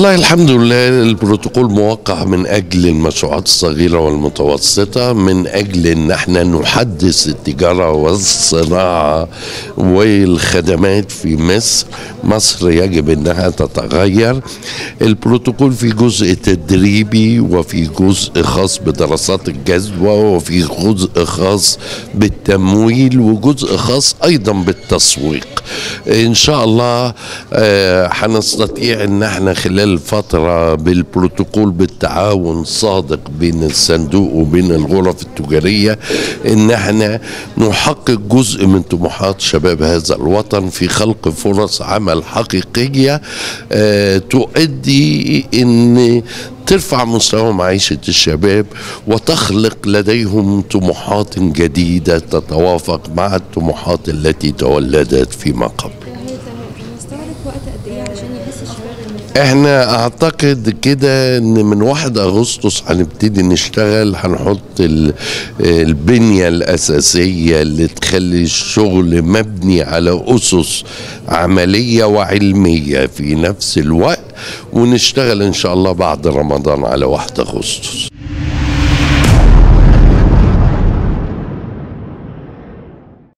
والله الحمد لله البروتوكول موقع من أجل المشروعات الصغيرة والمتوسطة من أجل إن إحنا نحدث التجارة والصناعة والخدمات في مصر. مصر يجب إنها تتغير. البروتوكول في جزء تدريبي وفي جزء خاص بدراسات الجدوى وفي جزء خاص بالتمويل وجزء خاص أيضا بالتسويق. إن شاء الله آه، هنستطيع إن إحنا خلال فترة بالبروتوكول بالتعاون صادق بين الصندوق وبين الغرف التجارية إن إحنا نحقق جزء من طموحات شباب هذا الوطن في خلق فرص عمل حقيقية آه، تؤدي إن ترفع مستوى معيشة الشباب وتخلق لديهم طموحات جديدة تتوافق مع الطموحات التي تولدت فيما قبل. إحنا اعتقد كده ان من 1 اغسطس هنبتدي نشتغل هنحط ال- البنية الأساسية اللي تخلي الشغل مبني على أسس عملية وعلمية في نفس الوقت ونشتغل إن شاء الله بعد رمضان على 1 أغسطس.